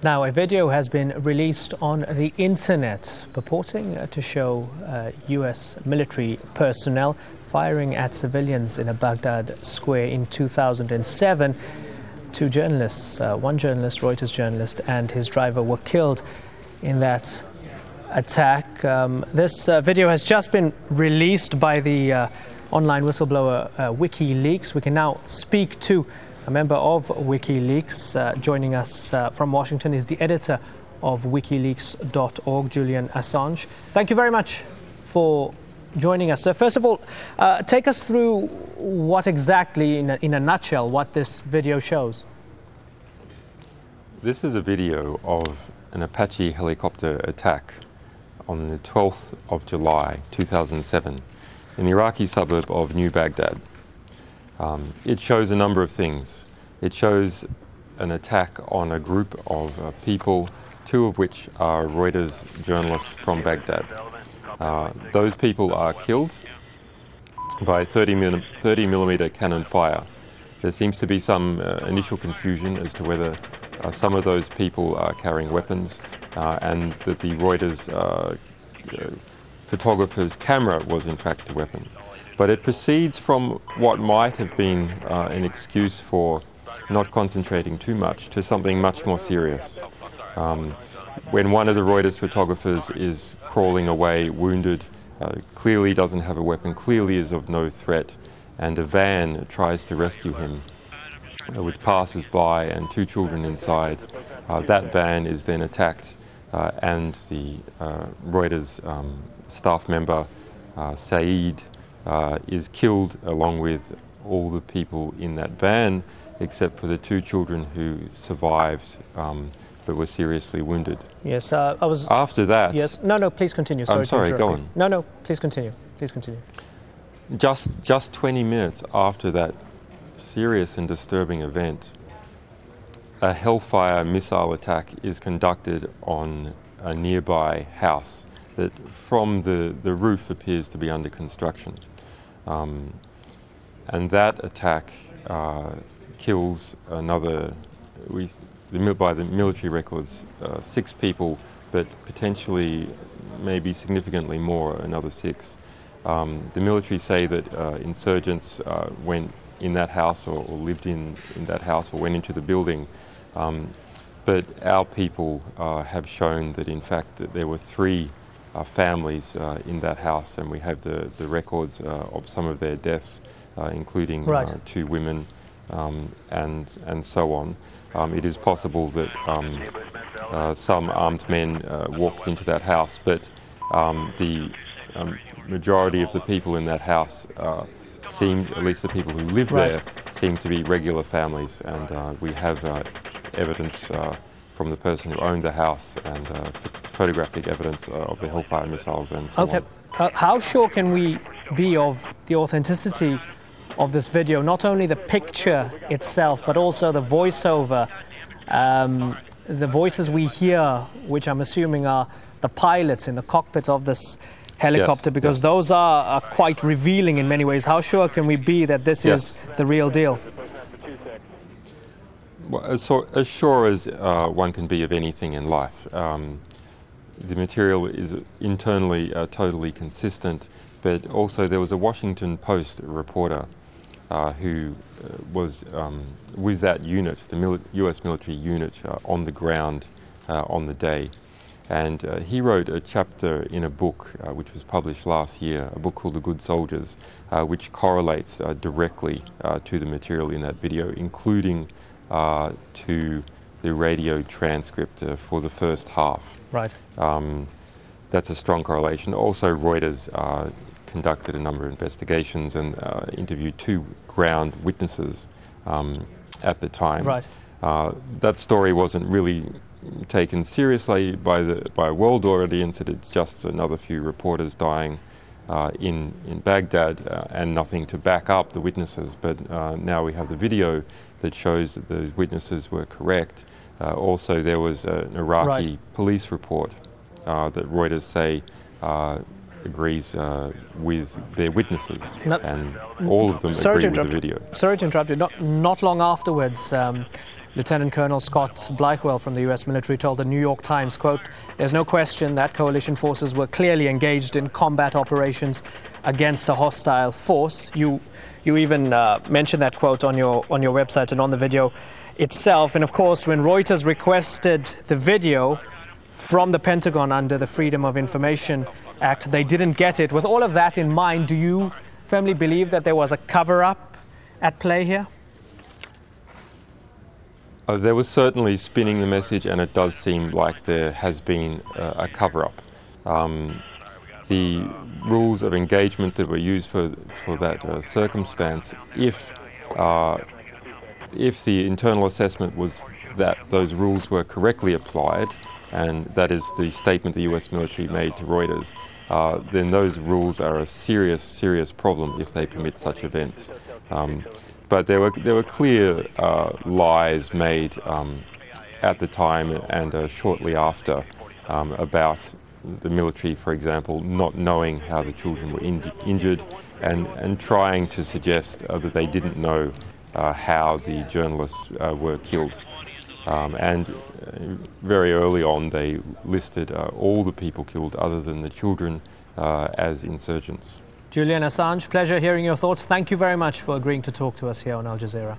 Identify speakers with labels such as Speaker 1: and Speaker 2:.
Speaker 1: Now, a video has been released on the internet purporting uh, to show uh, U.S. military personnel firing at civilians in a Baghdad square in 2007. Two journalists, uh, one journalist, Reuters journalist, and his driver were killed in that attack. Um, this uh, video has just been released by the uh, online whistleblower uh, WikiLeaks. We can now speak to a member of WikiLeaks. Uh, joining us uh, from Washington is the editor of WikiLeaks.org, Julian Assange. Thank you very much for joining us. So, first of all, uh, take us through what exactly, in a, in a nutshell, what this video shows.
Speaker 2: This is a video of an Apache helicopter attack on the 12th of July 2007 in the Iraqi suburb of New Baghdad. Um, it shows a number of things. It shows an attack on a group of uh, people, two of which are Reuters journalists from Baghdad. Uh, those people are killed by 30, mm, 30 millimeter cannon fire. There seems to be some uh, initial confusion as to whether uh, some of those people are carrying weapons uh, and that the Reuters uh, photographer's camera was in fact a weapon but it proceeds from what might have been uh, an excuse for not concentrating too much to something much more serious. Um, when one of the Reuters photographers is crawling away wounded, uh, clearly doesn't have a weapon, clearly is of no threat, and a van tries to rescue him uh, with passers by and two children inside, uh, that van is then attacked, uh, and the uh, Reuters um, staff member, Saeed, uh, is killed along with all the people in that van, except for the two children who survived um, but were seriously wounded.
Speaker 1: Yes, uh, I was.
Speaker 2: After that.
Speaker 1: Yes. No, no. Please continue. Sorry
Speaker 2: I'm sorry. Go on.
Speaker 1: No, no. Please continue. Please continue.
Speaker 2: Just just 20 minutes after that serious and disturbing event, a Hellfire missile attack is conducted on a nearby house that from the, the roof appears to be under construction. Um, and that attack uh, kills another, we, the, by the military records, uh, six people, but potentially, maybe significantly more, another six. Um, the military say that uh, insurgents uh, went in that house or, or, lived in, in that house or went into the building. Um, but our people uh, have shown that, in fact, that there were three families uh, in that house, and we have the, the records uh, of some of their deaths, including
Speaker 1: right.
Speaker 2: two women um, and, and so on. Um, it is possible that um, some armed men walked into that house, but um, the um, majority of the people in that house seemed, at least the people who live right. there, seem to be regular families, and uh, we have uh, evidence uh, from the person who owned the house and uh, photographic evidence uh, of the Hellfire missiles and so
Speaker 1: okay.
Speaker 2: on.
Speaker 1: Uh, how sure can we be of the authenticity of this video? Not only the picture itself, but also the voiceover, um, the voices we hear, which I'm assuming are the pilots in the cockpit of this helicopter,
Speaker 2: yes,
Speaker 1: because
Speaker 2: yes.
Speaker 1: those are, are, quite revealing in many ways. How sure can we be that this yes. is the real deal?
Speaker 2: As, so, as sure as uh, one can be of anything in life. Um, the material is internally uh, totally consistent, but also there was a Washington Post reporter uh, who uh, was um, with that unit, the mili US military unit, uh, on the ground uh, on the day. And he wrote a chapter in a book which was published last year, a book called The Good Soldiers, which correlates directly to the material in that video, including uh, to the radio transcript uh, for the first half.
Speaker 1: Right.
Speaker 2: Um, that's a strong correlation. Also, Reuters uh, conducted a number of investigations and uh, interviewed two ground witnesses um, at the time.
Speaker 1: Right.
Speaker 2: Uh, that story wasn't really taken seriously by the by a world audience. It's just another few reporters dying uh, in, in Baghdad uh, and nothing to back up the witnesses. But uh, now we have the video that shows that the witnesses were correct. Uh, also, there was an Iraqi right. police report uh, that Reuters say uh, agrees with their witnesses, and all of them agree with the video.
Speaker 1: Sorry to interrupt you. Not, not long afterwards, um, Lieutenant Colonel Scott Bleichwehl from the U.S. military told the New York Times, quote, there's no question that coalition forces were clearly engaged in combat operations against a hostile force. You, you even uh, mentioned that quote on your, on your website and on the video itself. And of course, when Reuters requested the video from the Pentagon under the Freedom of Information Act, they didn't get it. With all of that in mind, do you firmly believe that there was a cover up at play here?
Speaker 2: Uh, there was certainly spinning the message, and it does seem like there has been uh, a cover up. Um, the rules of engagement that were used for, for that uh, circumstance, if, uh, if the internal assessment was that those rules were correctly applied, and that is the statement the US military made to Reuters, uh, then those rules are a serious, serious problem if they permit such events. Um, but there were, there were clear uh, lies made um, at the time and uh, shortly after um, about the military, for example, not knowing how the children were in injured and, and trying to suggest uh, that they didn't know uh, how the journalists uh, were killed. Um, and uh, very early on, they listed all the people killed other than the children as insurgents.
Speaker 1: Julian Assange, pleasure hearing your thoughts. Thank you very much for agreeing to talk to us here on Al Jazeera.